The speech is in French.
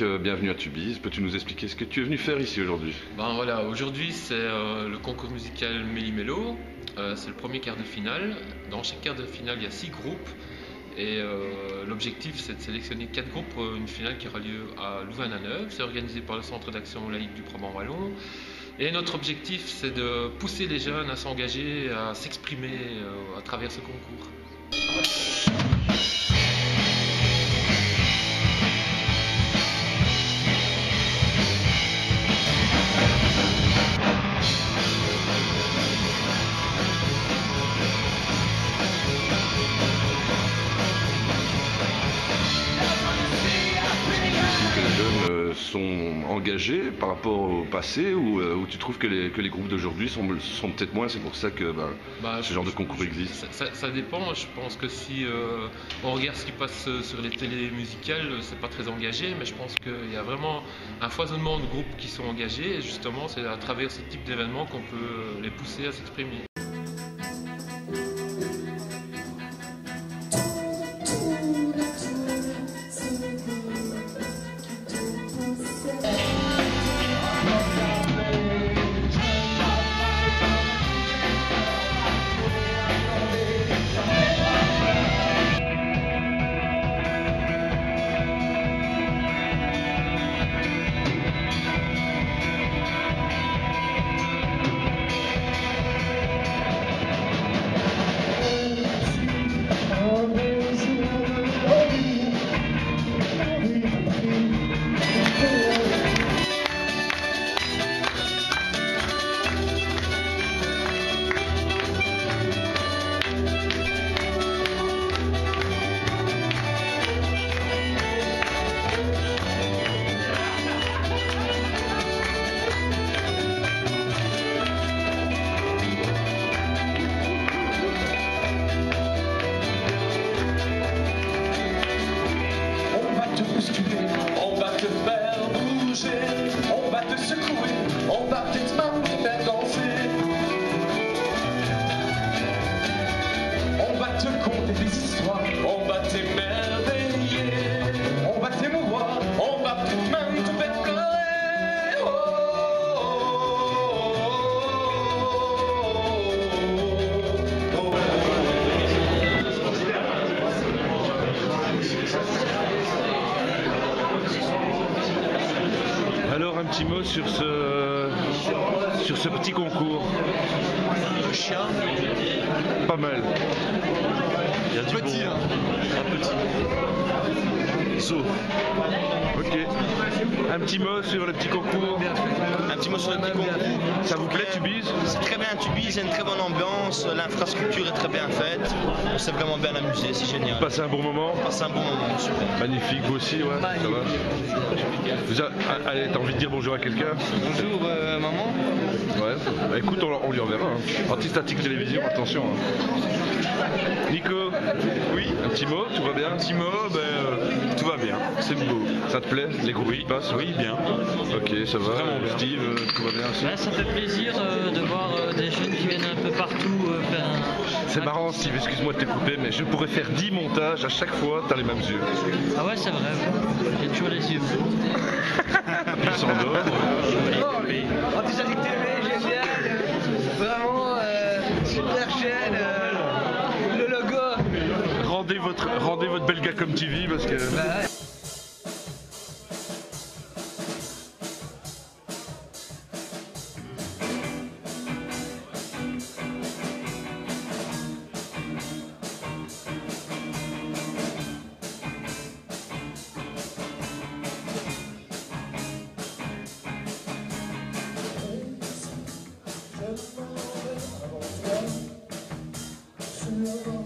Euh, bienvenue à Tubize. Peux-tu nous expliquer ce que tu es venu faire ici aujourd'hui? Ben voilà, aujourd'hui c'est euh, le concours musical Méli-Mélo. Euh, c'est le premier quart de finale. Dans chaque quart de finale, il y a six groupes. Et euh, l'objectif, c'est de sélectionner quatre groupes pour une finale qui aura lieu à Louvain-la-Neuve. C'est organisé par le Centre d'action laïque du Brabant Wallon. Et notre objectif, c'est de pousser les jeunes à s'engager, à s'exprimer à travers ce concours. Sont engagés par rapport au passé ou, euh, ou tu trouves que les, que les groupes d'aujourd'hui sont, sont peut-être moins, c'est pour ça que ben, Bah, ce genre de concours existe Ça, ça- ça dépend. Je pense que si euh, on regarde ce qui passe euh, sur les télés musicales, c'est pas très engagé, mais je pense qu'il y a vraiment un foisonnement de groupes qui sont engagés. Et justement, c'est à travers ce type d'événements qu'on peut les pousser à s'exprimer. On va te secouer, on va peut-être même un petit mot sur ce, sur ce petit concours. Le chien, Pas mal. il y a du Petit, bon. hein. Un petit. Ok. Un petit mot sur le petit concours. Un petit mot sur le petit concours. Ça vous plaît, Tubize? C'est très bien Tubize, il y a une très bonne ambiance, l'infrastructure est très bien faite, on s'est vraiment bien amusé, c'est génial. Passez un bon moment. Passe un bon moment, super. Magnifique, vous aussi, ouais. Ça va. Allez, t'as envie de dire bonjour à quelqu'un Bonjour euh, maman. Ouais. Bah, écoute, on, on lui enverra. Hein. Antistatique télévision, attention. hein. Nico Oui Un petit mot, tout va bien Un petit mot, ben, euh, tout va bien. C'est beau. Ça te plaît Les groupes qui passent Oui, bien. Ok, ça va. Vraiment bien. Steve, euh, tout va bien aussi Ouais, ça fait plaisir euh, de voir euh, des jeunes qui viennent un peu partout euh, faire un... C'est marrant, Steve, excuse-moi de te couper, mais je pourrais faire 10 montages, à chaque fois, t'as les mêmes yeux. Ah ouais, c'est vrai, ouais. j'ai toujours les yeux bleus. Il s'endort. TV, génial. Vraiment, euh, super chaîne. euh, le logo. Rendez votre, rendez votre bel gars comme TV parce que. Bah ouais.